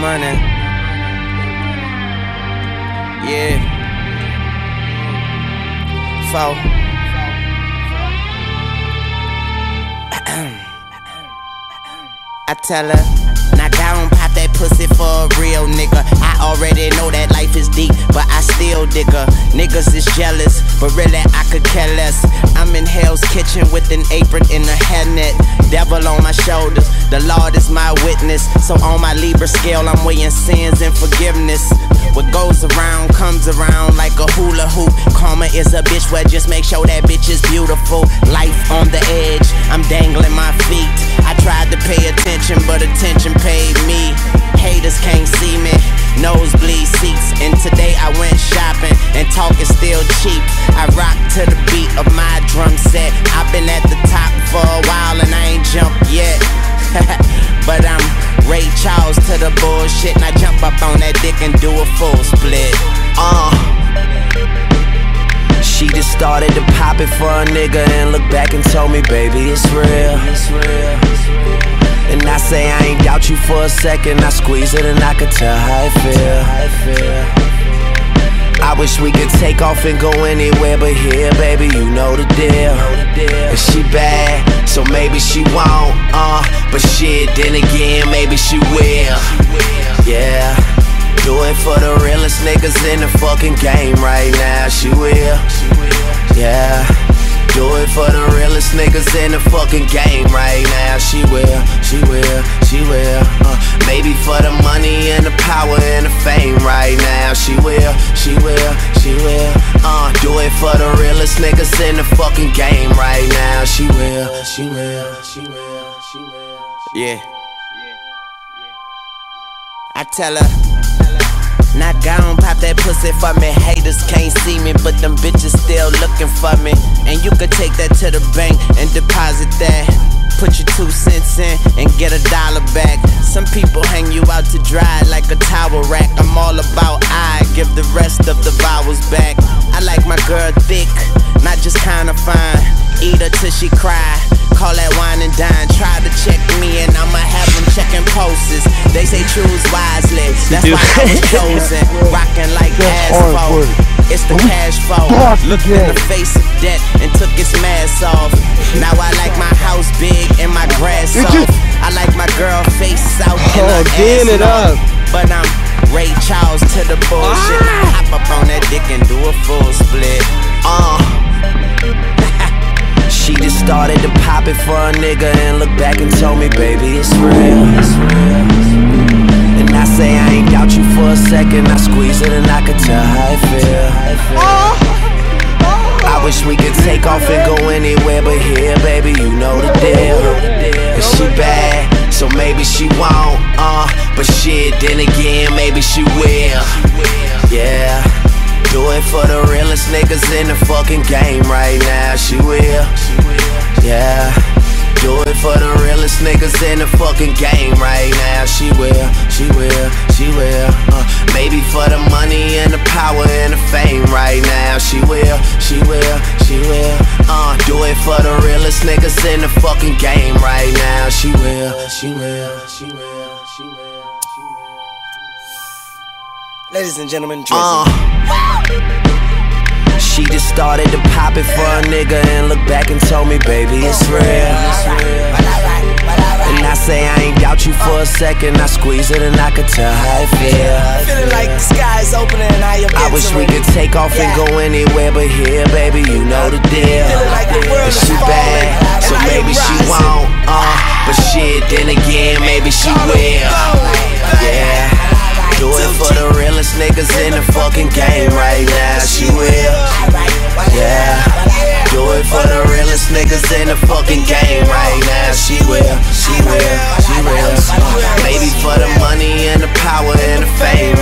Money. Yeah. Four. I tell her, knock down, pop that pussy for a real nigga. I already know that life is deep, but I still dig her. Niggas is jealous, but really I could care less. I'm in Kitchen with an apron and a hairnet. Devil on my shoulders, the Lord is my witness. So on my Libra scale, I'm weighing sins and forgiveness. What goes around comes around like a hula hoop. Karma is a bitch, well, just make sure that bitch is beautiful. Life on the edge, I'm dangling my feet. I tried to pay attention, but attention paid me. Haters can't see me, nosebleed seats. And today I went shopping, and talk is still cheap. I rock to the a full split. Uh. She just started to pop it for a nigga and look back and told me, baby, it's real. It's real. And I say I ain't doubt you for a second. I squeeze it and I could tell how it feel. I wish we could take off and go anywhere, but here, baby, you know the deal. And she bad, so maybe she won't, uh. But shit, then again, maybe she will. Niggas in the fucking game right now. She will. Yeah. Do it for the realest niggas in the fucking game right now. She will, she will, she will. Uh, maybe for the money and the power and the fame right now. She will, she will, she will. Uh, do it for the realest niggas in the fucking game right now. She will, she will, she will, she will. Yeah. I tell her, knock down, pop that pussy for me. Haters can't see me, but them bitches still looking for me. And you could take that to the bank and deposit that. Put your two cents in and get a dollar back. Some people hang you out to dry like a towel rack. I'm all about I give the rest of the vowels back. I like my girl thick, not just kinda fine. Eat her till she cry. Call that wine and dine. Try to check me and I'ma have them checking pulses. They say wisely. That's why I was chosen. Rocking like asphalt. It's the cash flow. Looked in the face of death and took its mask off. Now I like my house big and my grass soft. I like my girl face out and Oh, her ass it up. But I'm Ray Charles to the bullshit. Ah. Hop up on that dick and do a full split. Uh. She just started to pop it for a nigga and look back and told me, baby, it's real. It's real. For a second. I squeeze it and I could tell how it feel. I wish we could take off and go anywhere, but here, baby, you know the deal. And she bad, so maybe she won't, uh. But shit, then again, maybe she will. Yeah. Do it for the realest niggas in the fucking game right now. She will. Yeah. Do it for the realest niggas in the fucking game right now. She will, she will, she will. Uh, maybe for the money and the power and the fame right now. She will, she will, she will. Uh, do it for the realest niggas in the fucking game right now. She will, she will, she will, she will. Ladies and gentlemen, Drizzy. Uh. She just started to pop it for a nigga and look back and told me, baby. It's real. Say I ain't doubt you for a second. I squeeze it and I could tell how it feel. Feeling like the sky's opening and I am I wish we could take off and go anywhere, but here, baby, you know the deal. Feeling like the world is she falling, bad, so maybe she won't. Uh, but shit, then again, maybe she will. Yeah. Do it for the realest niggas in the fucking game right now. She will. Realest niggas in the fucking game right now. She will. She will. She will. Maybe for the money and the power and the fame